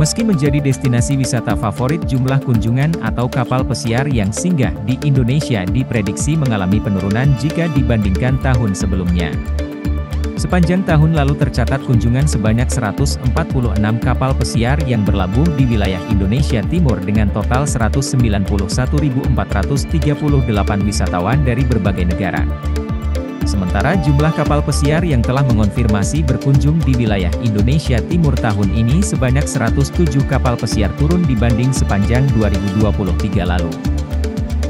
Meski menjadi destinasi wisata favorit jumlah kunjungan atau kapal pesiar yang singgah di Indonesia diprediksi mengalami penurunan jika dibandingkan tahun sebelumnya. Sepanjang tahun lalu tercatat kunjungan sebanyak 146 kapal pesiar yang berlabuh di wilayah Indonesia Timur dengan total 191.438 wisatawan dari berbagai negara. Sementara jumlah kapal pesiar yang telah mengonfirmasi berkunjung di wilayah Indonesia Timur tahun ini sebanyak 107 kapal pesiar turun dibanding sepanjang 2023 lalu.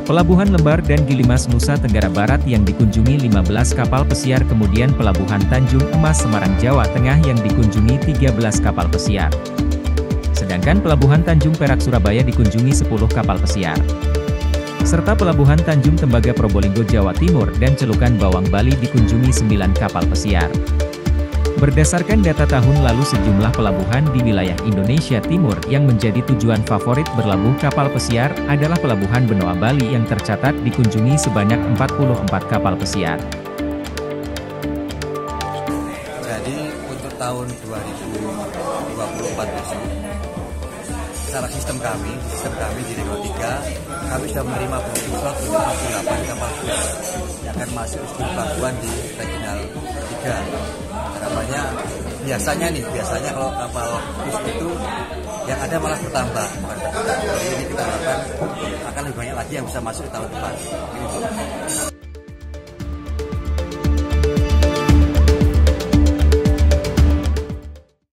Pelabuhan Lembar dan Gilimas Nusa Tenggara Barat yang dikunjungi 15 kapal pesiar kemudian Pelabuhan Tanjung Emas Semarang Jawa Tengah yang dikunjungi 13 kapal pesiar. Sedangkan Pelabuhan Tanjung Perak Surabaya dikunjungi 10 kapal pesiar serta Pelabuhan Tanjung Tembaga Probolinggo Jawa Timur dan Celukan Bawang Bali dikunjungi 9 kapal pesiar. Berdasarkan data tahun lalu sejumlah pelabuhan di wilayah Indonesia Timur yang menjadi tujuan favorit berlabuh kapal pesiar adalah Pelabuhan Benoa Bali yang tercatat dikunjungi sebanyak 44 kapal pesiar. Jadi untuk tahun 2024 besok secara sistem kami, sistem kami di Rego 3, kami sudah menerima slot 58 kapal bus yang akan masuk di pelabuhan di Regional 3. Harapannya biasanya nih, biasanya kalau kapal bus itu yang ada malah bertambah. Jadi ini kita harapkan akan lebih banyak lagi yang bisa masuk di tahun depan.